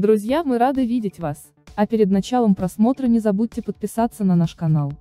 Друзья, мы рады видеть вас. А перед началом просмотра не забудьте подписаться на наш канал.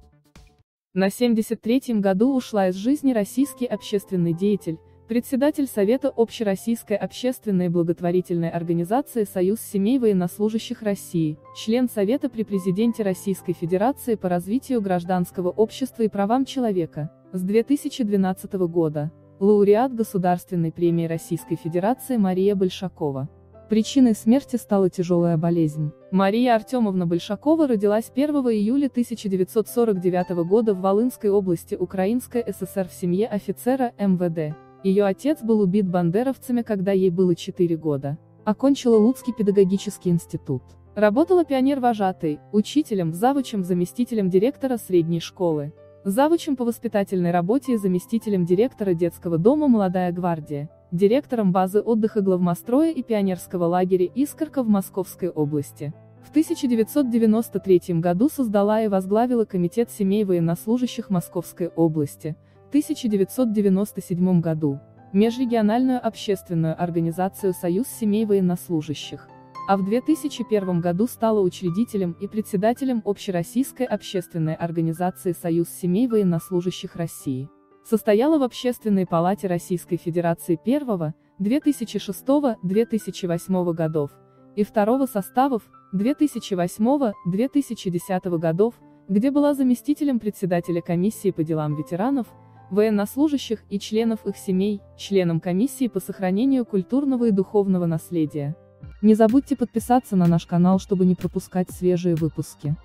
На 73-м году ушла из жизни российский общественный деятель, председатель Совета Общероссийской общественной благотворительной организации «Союз семей военнослужащих России», член Совета при президенте Российской Федерации по развитию гражданского общества и правам человека, с 2012 года, лауреат Государственной премии Российской Федерации Мария Большакова. Причиной смерти стала тяжелая болезнь. Мария Артемовна Большакова родилась 1 июля 1949 года в Волынской области Украинской ССР в семье офицера МВД. Ее отец был убит бандеровцами, когда ей было 4 года. Окончила Луцкий педагогический институт. Работала пионер-вожатой, учителем, завучем, заместителем директора средней школы. Завучем по воспитательной работе и заместителем директора детского дома «Молодая гвардия» директором базы отдыха главмостроя и пионерского лагеря «Искорка» в Московской области. В 1993 году создала и возглавила Комитет семей военнослужащих Московской области, в 1997 году, Межрегиональную общественную организацию «Союз семей военнослужащих», а в 2001 году стала учредителем и председателем Общероссийской общественной организации «Союз семей военнослужащих России» состояла в Общественной палате Российской Федерации 1, 2006, 2008 годов и второго составов 2008, 2010 годов, где была заместителем председателя комиссии по делам ветеранов, военнослужащих и членов их семей, членом комиссии по сохранению культурного и духовного наследия. Не забудьте подписаться на наш канал, чтобы не пропускать свежие выпуски.